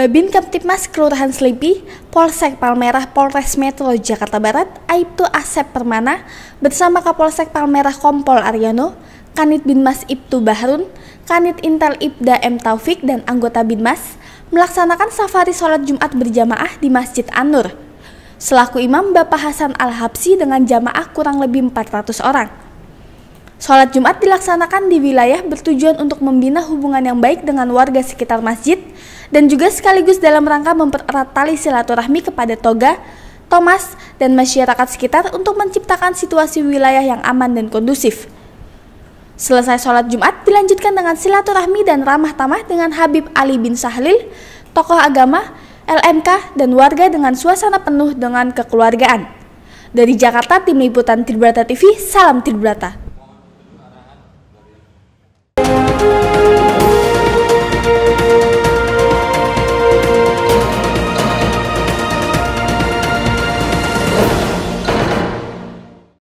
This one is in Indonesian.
Babin Kamtipmas Kelurahan Selipi, Polsek Palmerah Polres Metro Jakarta Barat, Aibtu Asep Permana, bersama Kapolsek Palmerah Kompol Aryono, Kanit Binmas Ibtu Bahrun, Kanit Intel Ibda M Taufik, dan anggota Binmas, melaksanakan safari sholat Jumat berjamaah di Masjid An-Nur. Selaku imam Bapak Hasan Al-Habsi dengan jamaah kurang lebih 400 orang. Sholat Jumat dilaksanakan di wilayah bertujuan untuk membina hubungan yang baik dengan warga sekitar masjid dan juga sekaligus dalam rangka mempererat tali silaturahmi kepada Toga, Thomas, dan masyarakat sekitar untuk menciptakan situasi wilayah yang aman dan kondusif. Selesai sholat Jumat dilanjutkan dengan silaturahmi dan ramah tamah dengan Habib Ali bin Sahlil, tokoh agama, LMK, dan warga dengan suasana penuh dengan kekeluargaan. Dari Jakarta, Tim Liputan Tribrata TV, salam Tribrata.